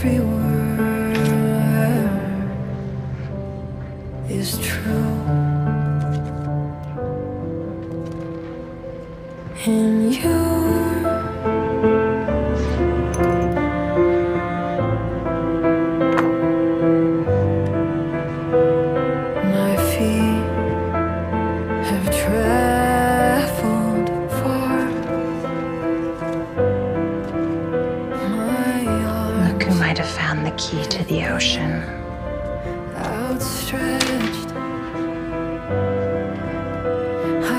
every word is true. And you. Might have found the key to the ocean. outstretched.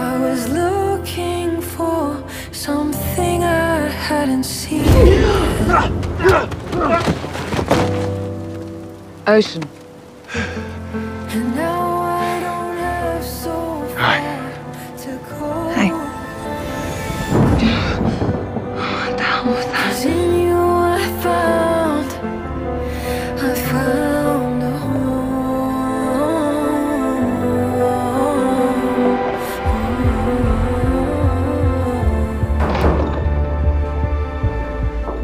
I was looking for something I hadn't seen. Ocean. And now I don't have so far to go. Hi. What the hell was that?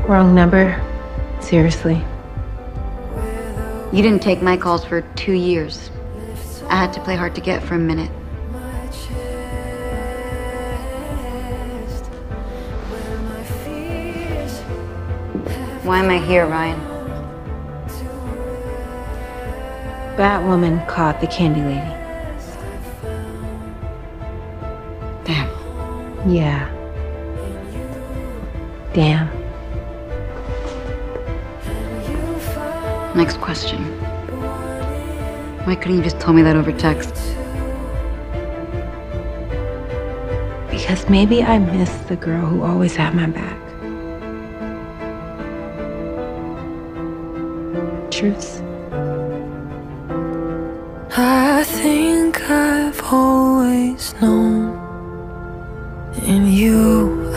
Wrong number. Seriously. You didn't take my calls for two years. I had to play hard to get for a minute. My chest, where my fears Why am I here, Ryan? Batwoman caught the candy lady. Damn. Yeah. Damn. Next question. Why couldn't you just tell me that over text? Because maybe I miss the girl who always had my back. Truce. I think I've always known in you